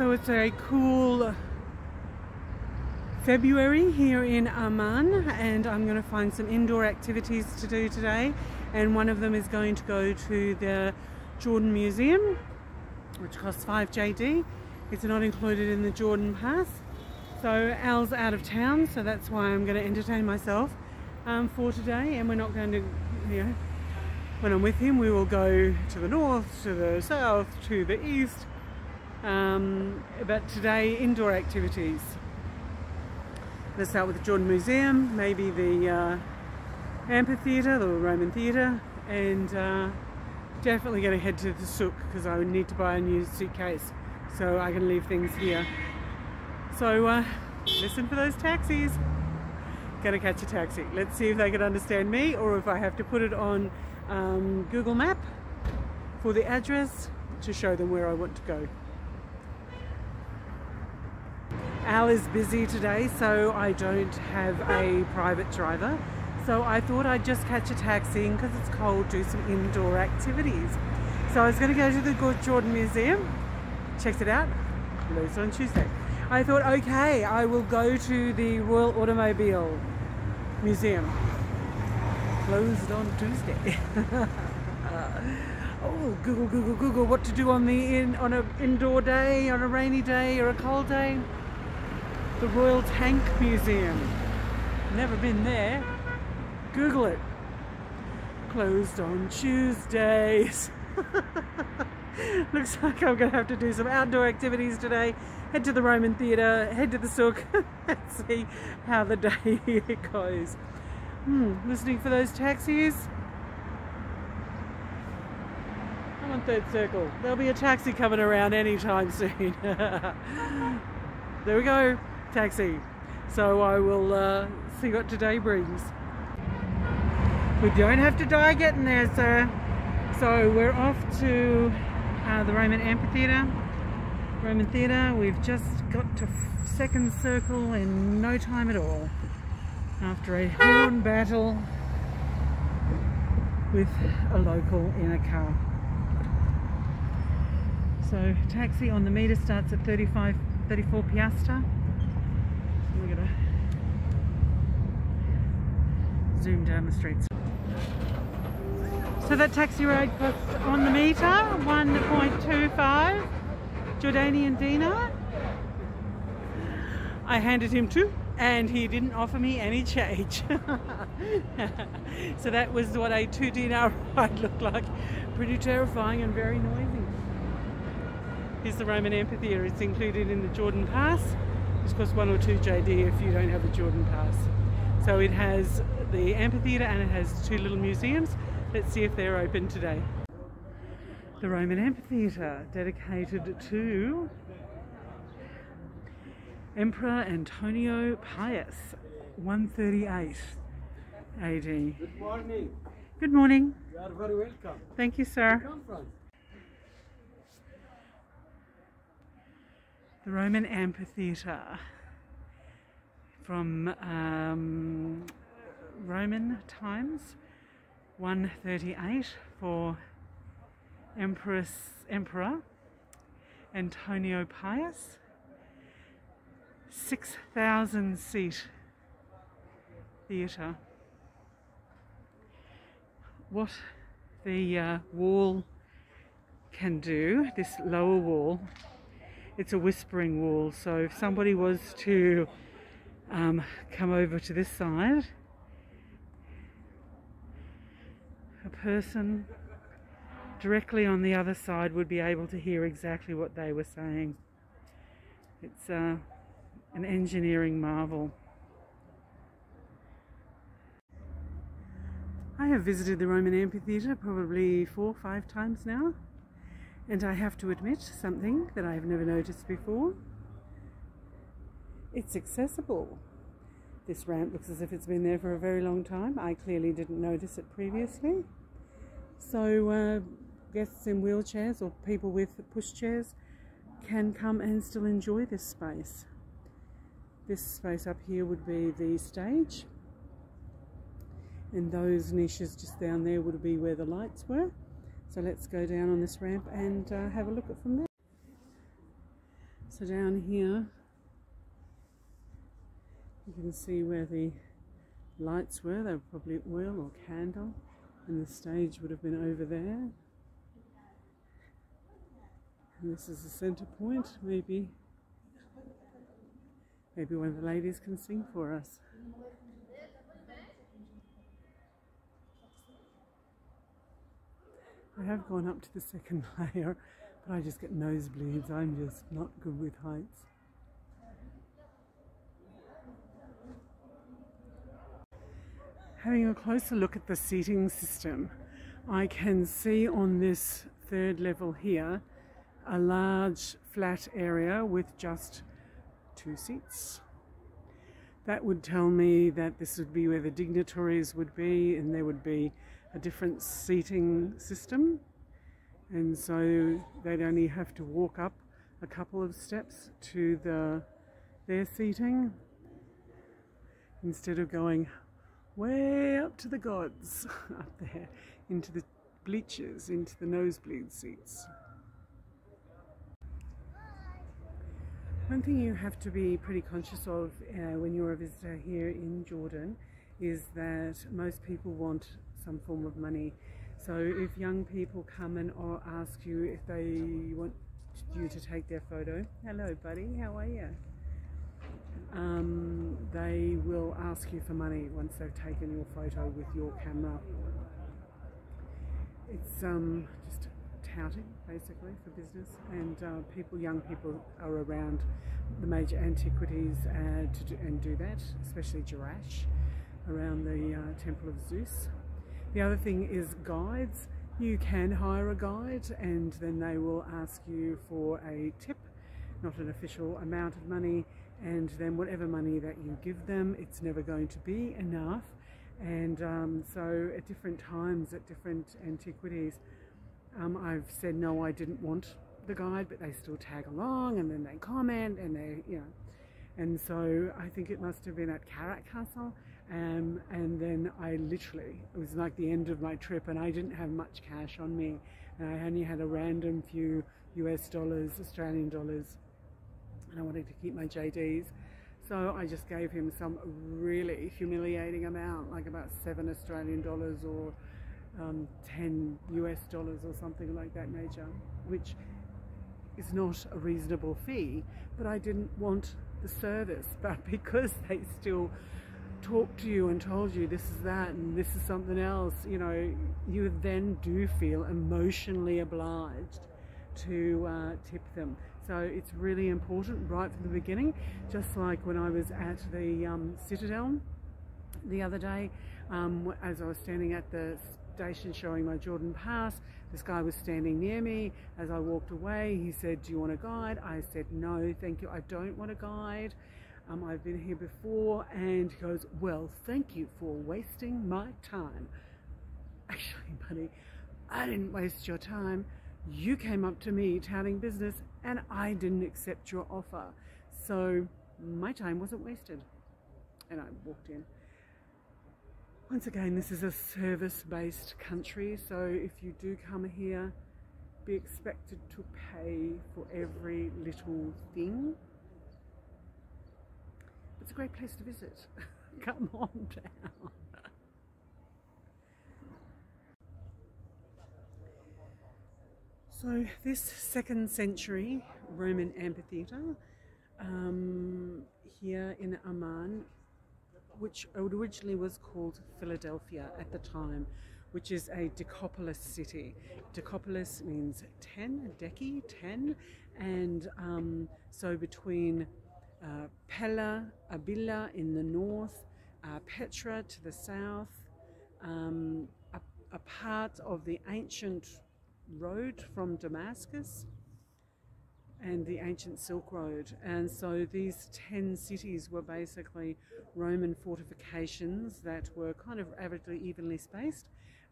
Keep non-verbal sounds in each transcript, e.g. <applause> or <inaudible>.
so it's a cool February here in Amman and I'm going to find some indoor activities to do today and one of them is going to go to the Jordan Museum which costs 5 JD. It's not included in the Jordan Pass. So Al's out of town so that's why I'm going to entertain myself um, for today and we're not going to, you know, when I'm with him we will go to the north, to the south, to the east um, but today indoor activities. Let's start with the Jordan Museum, maybe the uh, amphitheatre, the Roman theatre and uh, definitely going to head to the souk because I need to buy a new suitcase so I can leave things here. So uh, listen for those taxis. Gonna catch a taxi. Let's see if they can understand me or if I have to put it on um, Google Map for the address to show them where I want to go. Al is busy today so I don't have a private driver. So I thought I'd just catch a taxi in because it's cold do some indoor activities. So I was going to go to the Jordan Museum. Checked it out. Closed on Tuesday. I thought okay I will go to the Royal Automobile Museum. Closed on Tuesday. <laughs> Oh Google Google Google what to do on the in on an indoor day on a rainy day or a cold day the Royal Tank Museum. Never been there. Google it. Closed on Tuesdays. <laughs> Looks like I'm going to have to do some outdoor activities today. Head to the Roman Theatre, head to the souk, <laughs> and see how the day <laughs> goes. Hmm, listening for those taxis. I'm on third circle. There'll be a taxi coming around anytime soon. there we go taxi. So I will uh, see what today brings. We don't have to die getting there, sir. So we're off to uh, the Roman Amphitheatre. Roman Theatre. We've just got to second circle in no time at all. After a horn battle with a local in a car. So taxi on the meter starts at 35, 34 piastre. We're gonna zoom down the streets. So that taxi ride cost on the meter 1.25 Jordanian dinar. I handed him two and he didn't offer me any change. <laughs> so that was what a two dinar <laughs> ride looked like. Pretty terrifying and very noisy. Here's the Roman Amphitheatre. It's included in the Jordan Pass. It's cost one or two JD if you don't have a Jordan Pass. So it has the amphitheatre and it has two little museums. Let's see if they're open today. The Roman Amphitheatre, dedicated to Emperor Antonio Pius, 138 AD. Good morning. Good morning. You are very welcome. Thank you, sir. Come from? The Roman Amphitheatre from um, Roman times, 138 for Empress, Emperor Antonio Pius, 6,000 seat theatre. What the uh, wall can do, this lower wall, it's a whispering wall. So if somebody was to um, come over to this side, a person directly on the other side would be able to hear exactly what they were saying. It's uh, an engineering marvel. I have visited the Roman Amphitheatre probably four or five times now. And I have to admit something that I've never noticed before. It's accessible. This ramp looks as if it's been there for a very long time. I clearly didn't notice it previously. So uh, guests in wheelchairs or people with pushchairs can come and still enjoy this space. This space up here would be the stage and those niches just down there would be where the lights were. So let's go down on this ramp and uh, have a look at from there. So down here, you can see where the lights were. They were probably oil or candle, and the stage would have been over there. And this is the centre point, maybe. Maybe one of the ladies can sing for us. I have gone up to the second <laughs> layer, but I just get nosebleeds. I'm just not good with heights. Having a closer look at the seating system, I can see on this third level here a large flat area with just two seats. That would tell me that this would be where the dignitaries would be and there would be a different seating system. And so they'd only have to walk up a couple of steps to the their seating instead of going way up to the gods <laughs> up there into the bleachers, into the nosebleed seats. One thing you have to be pretty conscious of uh, when you're a visitor here in Jordan is that most people want some form of money. So if young people come and ask you if they want you to take their photo, hello buddy, how are you? Um, they will ask you for money once they've taken your photo with your camera. It's um, just touting basically for business, and uh, people, young people, are around the major antiquities uh, do, and do that, especially Jerash, around the uh, Temple of Zeus. The other thing is guides. You can hire a guide, and then they will ask you for a tip, not an official amount of money, and then whatever money that you give them, it's never going to be enough. And um, so, at different times, at different antiquities, um, I've said no, I didn't want the guide, but they still tag along and then they comment and they, you know. And so I think it must have been at Karak Castle. Um, and then I literally, it was like the end of my trip and I didn't have much cash on me. And I only had a random few US dollars, Australian dollars, and I wanted to keep my JDs. So I just gave him some really humiliating amount, like about seven Australian dollars or um, 10 US dollars or something like that nature, which is not a reasonable fee, but I didn't want the service. <laughs> But because they still talked to you and told you this is that and this is something else, you know, you then do feel emotionally obliged to uh, tip them. So it's really important right from the beginning, just like when I was at the um, Citadel the other day, um, as I was standing at the station showing my Jordan pass. This guy was standing near me. As I walked away, he said, Do you want a guide? I said, No, thank you. I don't want a guide. Um, I've been here before. And he goes, Well, thank you for wasting my time. Actually, <laughs> buddy, I didn't waste your time. You came up to me touting business and I didn't accept your offer. So my time wasn't wasted. And I walked in. Once again, this is a service-based country, so if you do come here, be expected to pay for every little thing. It's a great place to visit. <laughs> come on down. So this second century Roman amphitheatre um, here in Amman which originally was called Philadelphia at the time, which is a decapolis city. Decapolis means 10, deci, 10, and um, so between uh, Pella, Abila in the north, uh, Petra to the south, um, a, a part of the ancient road from Damascus and the ancient Silk Road. And so these 10 cities were basically Roman fortifications that were kind of averagely evenly spaced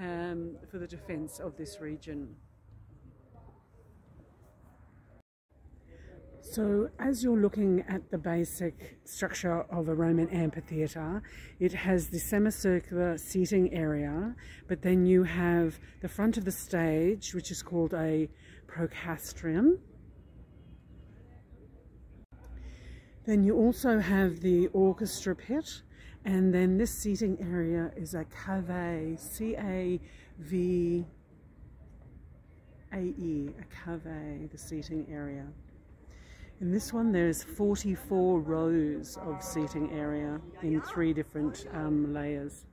um, for the defence of this region. So, as you're looking at the basic structure of a Roman amphitheatre, it has the semicircular seating area, but then you have the front of the stage, which is called a procastrium, Then you also have the orchestra pit, and then this seating area is a cave, C-A-V-A-E, a cave, the seating area. In this one, there's 44 rows of seating area in three different um, layers.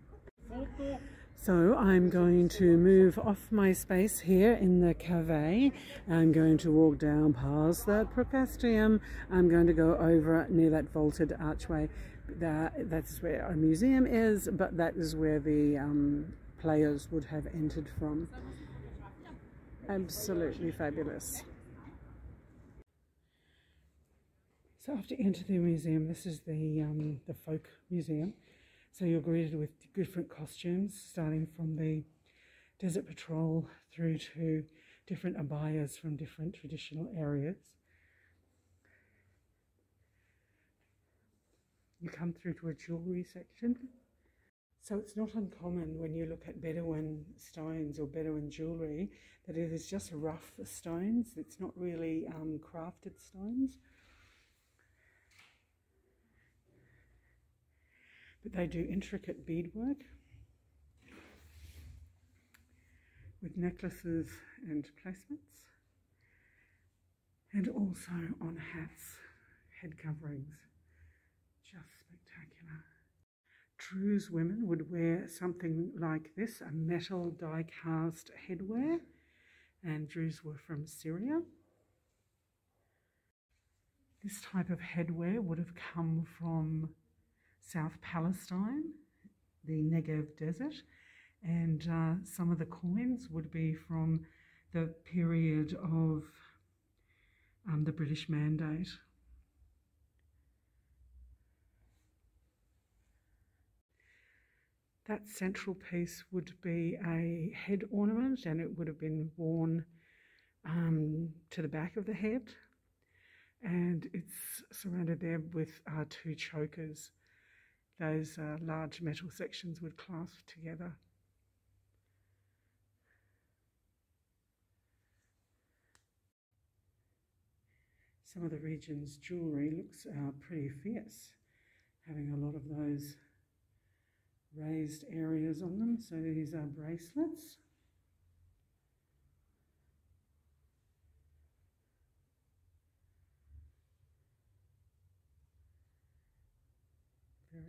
So I'm going to move off my space here in the cave. I'm going to walk down past that procastium. I'm going to go over near that vaulted archway. That, that's where a museum is, but that is where the um, players would have entered from. Absolutely fabulous. So after you enter the museum, this is the, um, the folk museum. So you're greeted with different costumes, starting from the Desert Patrol through to different abayas from different traditional areas. You come through to a jewellery section. So it's not uncommon when you look at Bedouin stones or Bedouin jewellery that it is just rough stones. It's not really um, crafted stones. But they do intricate beadwork with necklaces and placements and also on hats, head coverings. Just spectacular. Druze women would wear something like this, a metal die cast headwear, and Druze were from Syria. This type of headwear would have come from South Palestine, the Negev Desert, and uh, some of the coins would be from the period of um, the British Mandate. That central piece would be a head ornament and it would have been worn um, to the back of the head and it's surrounded there with uh, two chokers those uh, large metal sections would clasp together. Some of the region's jewellery looks uh, pretty fierce, having a lot of those raised areas on them. So these are bracelets.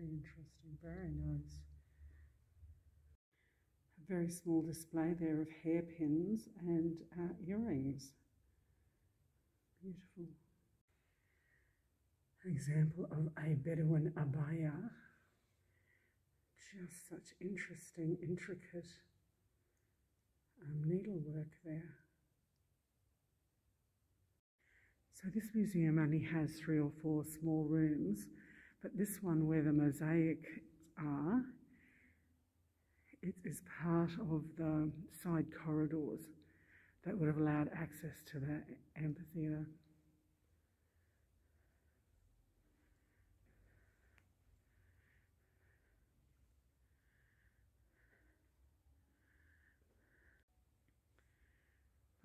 Very interesting, very nice. A very small display there of hairpins and uh, earrings. Beautiful. An example of a Bedouin abaya. Just such interesting, intricate um, needlework there. So this museum only has three or four small rooms but this one where the mosaic are, it is part of the side corridors that would have allowed access to the amphitheatre.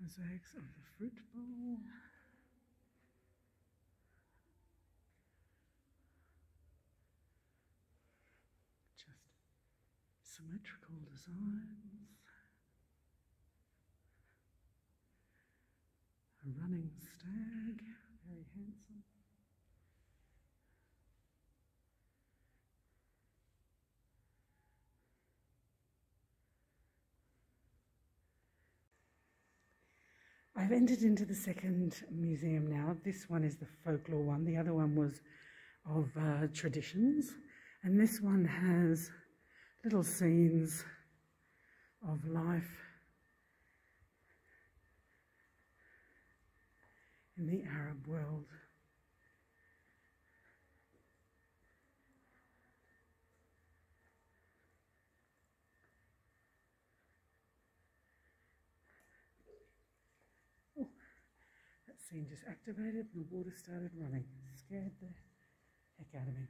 Mosaics of the fruit bowl. Symmetrical designs. A running stag, very handsome. I've entered into the second museum now. This one is the folklore one. The other one was of uh, traditions. And this one has little scenes of life in the Arab world. Oh, that scene just activated and the water started running. Scared the heck out of me.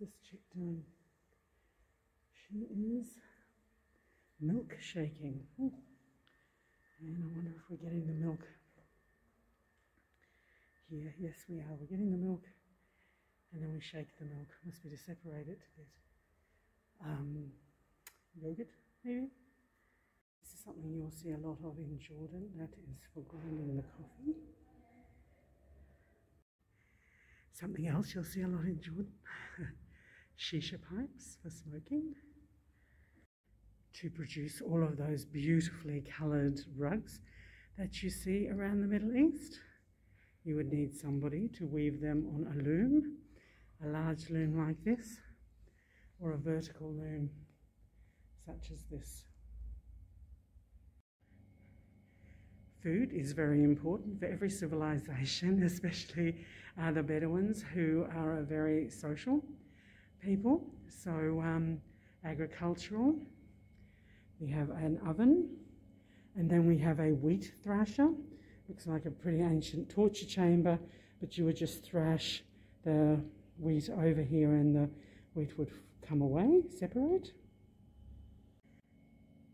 This chick doing? She is milk shaking. Ooh. And I wonder if we're getting the milk here. Yes, we are. We're getting the milk and then we shake the milk. Must be to separate it to get um, yogurt, maybe. This is something you'll see a lot of in Jordan. That is for grinding the coffee. Something else you'll see a lot in Jordan shisha pipes for smoking. To produce all of those beautifully coloured rugs that you see around the Middle East, you would need somebody to weave them on a loom, a large loom like this, or a vertical loom such as this. Food is very important for every civilization, <laughs> especially uh, the Bedouins, who are a very social people. So, um, agricultural. We have an oven, and then we have a wheat thrasher. Looks like a pretty ancient torture chamber, but you would just thrash the wheat over here, and the wheat would come away, separate.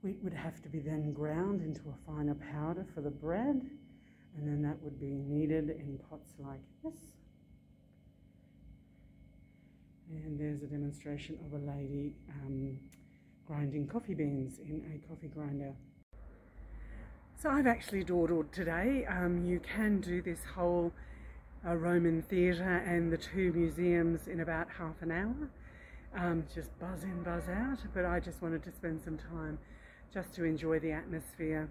Wheat would have to be then ground into a finer powder for the bread, and then that would be kneaded in pots like this. And there's a demonstration of a lady um, grinding coffee beans in a coffee grinder. So I've actually dawdled today. Um, you can do this whole uh, Roman theatre and the two museums in about half an hour. Um, just buzz in, buzz out, but I just wanted to spend some time just to enjoy the atmosphere.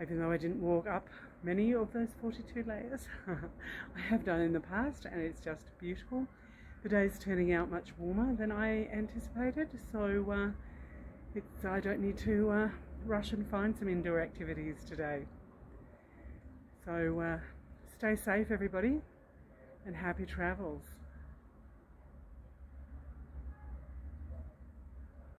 Even though I didn't walk up many of those 42 layers, <laughs> I have done in the past and it's just beautiful. The day's turning out much warmer than I anticipated, so uh, it's, I don't need to uh, rush and find some indoor activities today. So uh, stay safe everybody and happy travels.